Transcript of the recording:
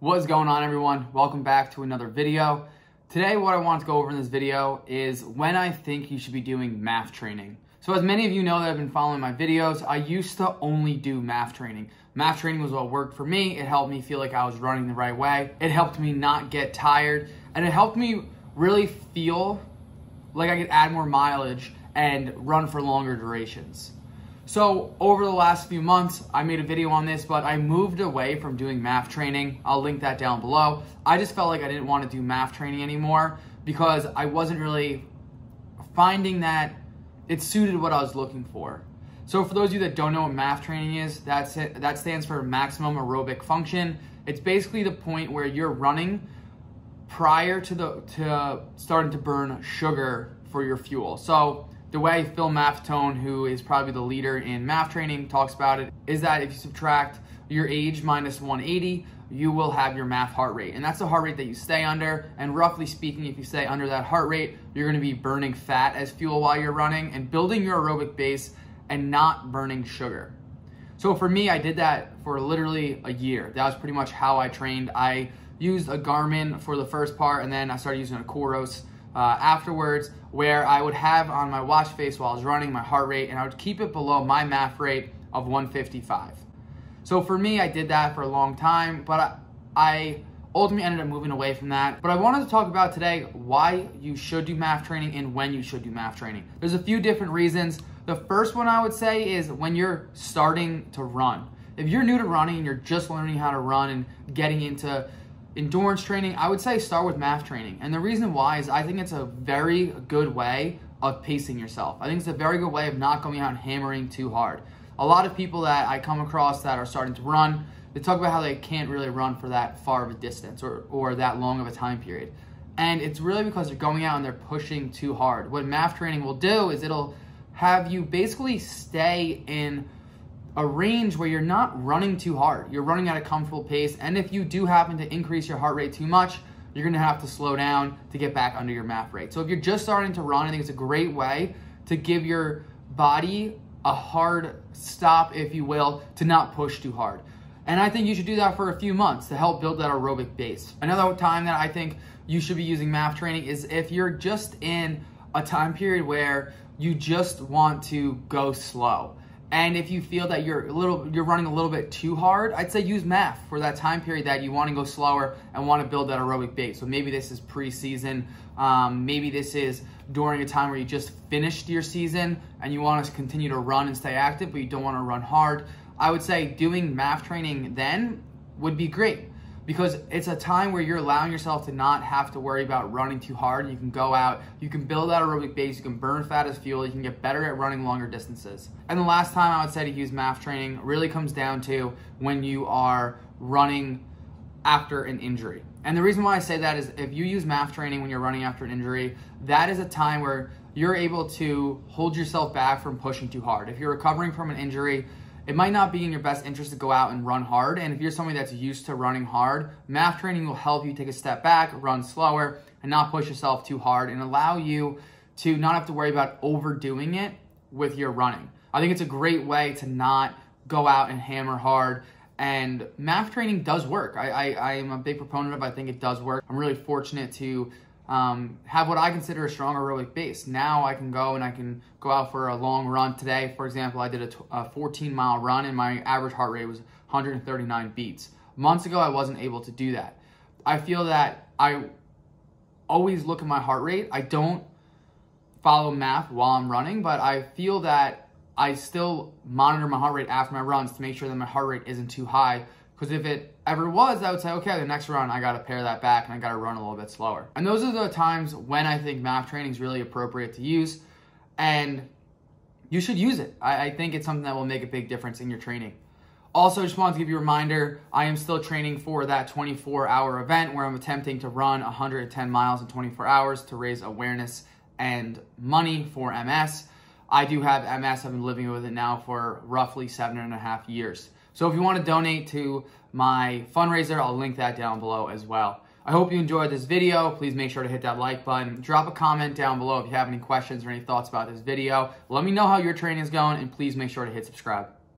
What is going on everyone? Welcome back to another video. Today what I want to go over in this video is when I think you should be doing MAF training. So as many of you know that have been following my videos, I used to only do MAF training. MAF training was what worked for me. It helped me feel like I was running the right way. It helped me not get tired and it helped me really feel like I could add more mileage and run for longer durations. So over the last few months, I made a video on this, but I moved away from doing MAF training. I'll link that down below. I just felt like I didn't want to do MAF training anymore because I wasn't really finding that it suited what I was looking for. So for those of you that don't know what MAF training is, that's it, that stands for maximum aerobic function. It's basically the point where you're running prior to the to starting to burn sugar for your fuel. So the way Phil Maffetone, who is probably the leader in MAF training, talks about it is that if you subtract your age minus 180, you will have your MAF heart rate. And that's the heart rate that you stay under. And roughly speaking, if you stay under that heart rate, you're gonna be burning fat as fuel while you're running and building your aerobic base and not burning sugar. So for me, I did that for literally a year. That was pretty much how I trained. I used a Garmin for the first part and then I started using a Coros uh, afterwards where I would have on my watch face while I was running my heart rate and I would keep it below my MAF rate of 155. So for me, I did that for a long time, but I, I ultimately ended up moving away from that. But I wanted to talk about today why you should do MAF training and when you should do MAF training. There's a few different reasons. The first one I would say is when you're starting to run. If you're new to running and you're just learning how to run and getting into endurance training, I would say start with MAF training. And the reason why is I think it's a very good way of pacing yourself. I think it's a very good way of not going out and hammering too hard. A lot of people that I come across that are starting to run, they talk about how they can't really run for that far of a distance or, or that long of a time period. And it's really because they're going out and they're pushing too hard. What MAF training will do is it'll have you basically stay in a range where you're not running too hard. You're running at a comfortable pace. And if you do happen to increase your heart rate too much, you're gonna have to slow down to get back under your MAF rate. So if you're just starting to run, I think it's a great way to give your body a hard stop, if you will, to not push too hard. And I think you should do that for a few months to help build that aerobic base. Another time that I think you should be using MAF training is if you're just in a time period where you just want to go slow. And if you feel that you're a little, you're running a little bit too hard, I'd say use MAF for that time period that you want to go slower and want to build that aerobic base. So maybe this is preseason, um, maybe this is during a time where you just finished your season and you want to continue to run and stay active, but you don't want to run hard. I would say doing MAF training then would be great because it's a time where you're allowing yourself to not have to worry about running too hard. You can go out, you can build that aerobic base, you can burn fat as fuel, you can get better at running longer distances. And the last time I would say to use MAF training really comes down to when you are running after an injury. And the reason why I say that is if you use MAF training when you're running after an injury, that is a time where you're able to hold yourself back from pushing too hard. If you're recovering from an injury, it might not be in your best interest to go out and run hard. And if you're somebody that's used to running hard, MAF training will help you take a step back, run slower, and not push yourself too hard and allow you to not have to worry about overdoing it with your running. I think it's a great way to not go out and hammer hard. And MAF training does work. I, I, I am a big proponent of it. I think it does work. I'm really fortunate to um, have what I consider a strong aerobic base. Now I can go and I can go out for a long run. Today, for example, I did a 14 mile run and my average heart rate was 139 beats. Months ago, I wasn't able to do that. I feel that I always look at my heart rate. I don't follow MAF while I'm running, but I feel that I still monitor my heart rate after my runs to make sure that my heart rate isn't too high because if it ever was, I would say, okay, the next run, I got to pare that back and I got to run a little bit slower. And those are the times when I think MAF training is really appropriate to use. And you should use it. I, I think it's something that will make a big difference in your training. Also, just wanted to give you a reminder, I am still training for that 24 hour event where I'm attempting to run 110 miles in 24 hours to raise awareness and money for MS. I do have MS. I've been living with it now for roughly seven and a half years. So if you want to donate to my fundraiser, I'll link that down below as well. I hope you enjoyed this video. Please make sure to hit that like button. Drop a comment down below if you have any questions or any thoughts about this video. Let me know how your training is going and please make sure to hit subscribe.